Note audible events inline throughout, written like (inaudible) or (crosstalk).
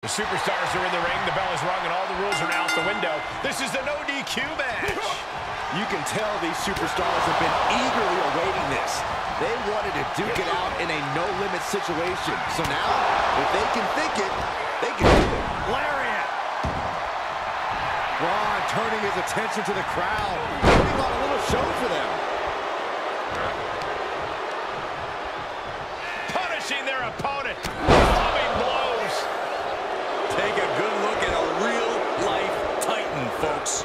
The superstars are in the ring, the bell is rung, and all the rules are now out the window. This is the no DQ match. You can tell these superstars have been eagerly awaiting this. They wanted to duke it out in a no-limit situation. So now, if they can think it, they can do it. Lariat. Bron turning his attention to the crowd. Putting on a little show for them. Punishing their opponent. Take a good look at a real-life Titan, folks.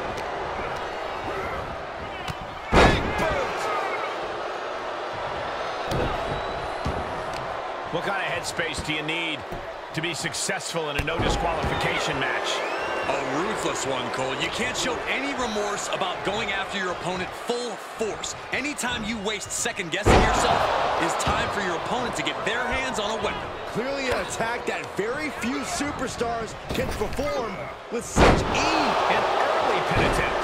Big boot. What kind of headspace do you need to be successful in a no disqualification match? A ruthless one, Cole. You can't show any remorse about going after your opponent full force. Anytime you waste second-guessing yourself, it's time for your opponent to get their hands on a weapon. Clearly an attack that very few superstars can perform with such ease. An early pin attempt.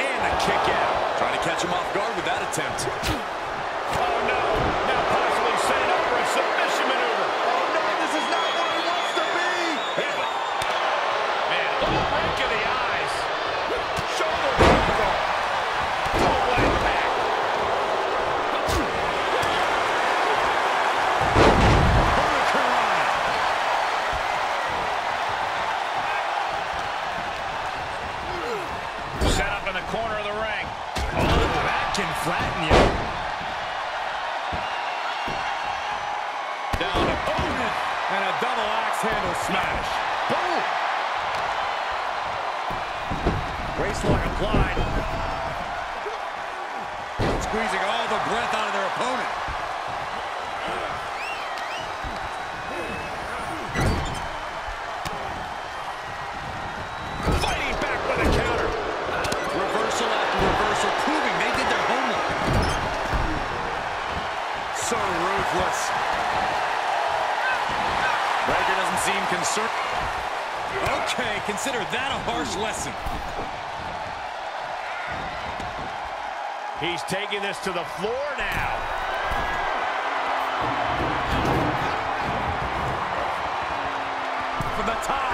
And a kick out. Trying to catch him off guard with that attempt. Oh no. Now possibly setting up for a submission maneuver. Oh no, this is not what he wants to be. Man, oh, rank of the eyes. Shoulder tackle. Full leg back. Set up in the corner of the ring. Oh, that can flatten you. Down Open and a double axe handle smash. boom. Waistlock applied. Squeezing all the breath out of their opponent. Fighting concerned. Okay, consider that a harsh lesson. He's taking this to the floor now. From the top.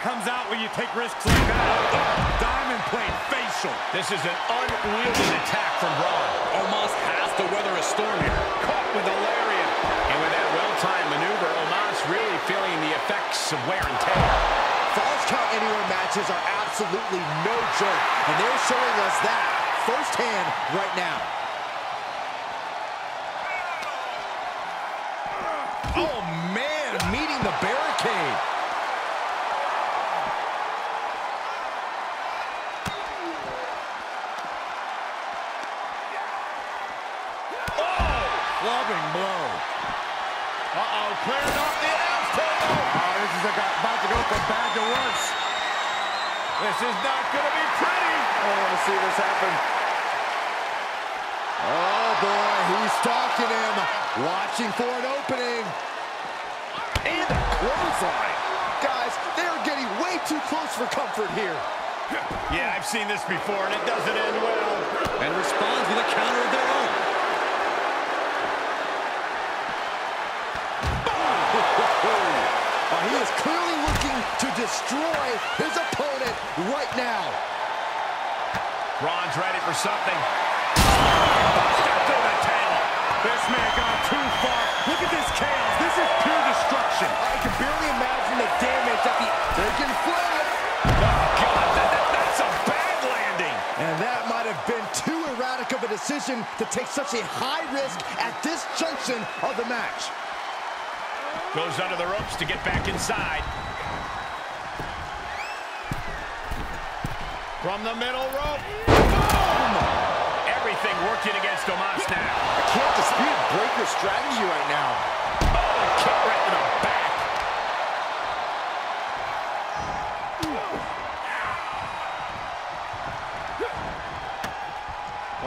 Comes out when you take risks like that. Diamond plate facial. This is an unwieldy attack from Bron. Omos has to weather a storm here. Caught with a lariat. And with that well-timed maneuver, Omos really feeling the effects of wear and tear. Falls count anywhere matches are absolutely no joke, and they're showing us that firsthand right now. Oh man, meeting the barricade. Off the announce table. Oh, this is about to go from bad to worse. This is not going to be pretty. I don't want to see this happen. Oh, boy, he's stalking him. Watching for an opening. And a clothesline. Guys, they are getting way too close for comfort here. (laughs) Yeah, I've seen this before, and it doesn't end well. And responds with a counter of their own. Uh, he is clearly looking to destroy his opponent right now. Bron's ready for something. Buster to the tail. This man gone too far. Look at this chaos. This is pure destruction. I can barely imagine the damage that the... Taking flag. God, that, that, that's a bad landing. And that might have been too erratic of a decision to take such a high risk at this junction of the match. Goes under the ropes to get back inside. From the middle rope. Boom! Everything working against Omos now. I can't dispute Breakker's strategy right now. Oh, a kick right to the back.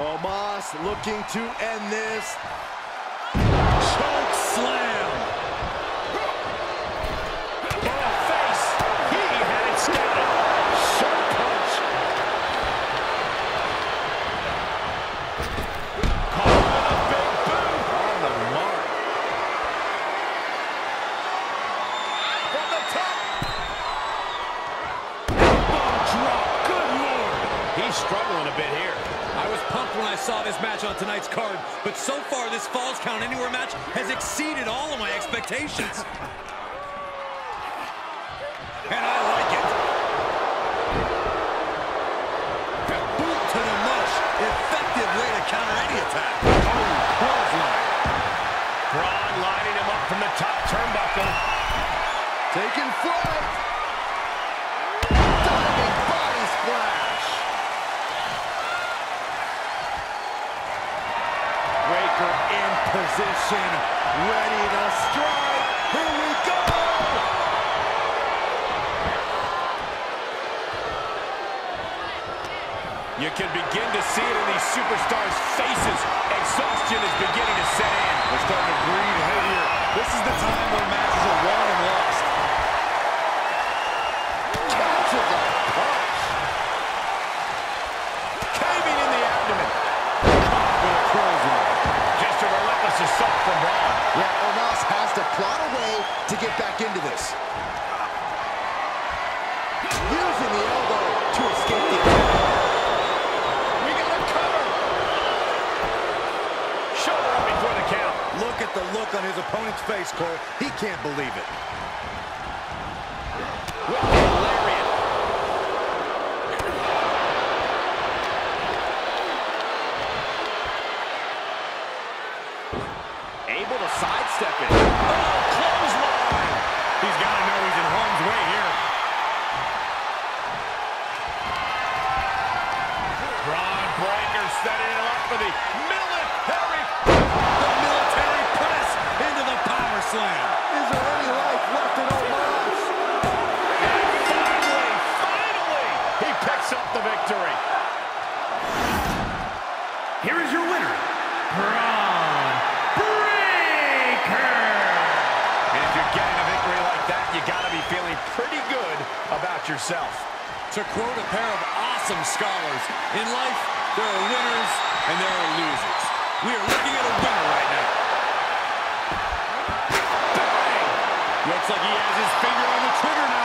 Omos looking to end this. struggling a bit here. I was pumped when I saw this match on tonight's card, but so far this Falls Count Anywhere match has exceeded all of my expectations. and I like it. A boot to the mush. Effective way to counter any attack. Oh, clothesline. Bron lining him up from the top turnbuckle. Taking flight. Position. Ready to strike. Here we go. You can begin to see it in these superstars' faces. Exhaustion is beginning to set in. They're starting to breathe heavier. This is the time where matches are won into this. Using the elbow to escape the attack. We got a cover. Shoulder up before the count. Look at the look on his opponent's face, Cole. He can't believe it. With pretty good about yourself. To quote a pair of awesome scholars, in life, there are winners and there are losers. We are looking at a winner right now. Bang! Looks like he has his finger on the trigger now.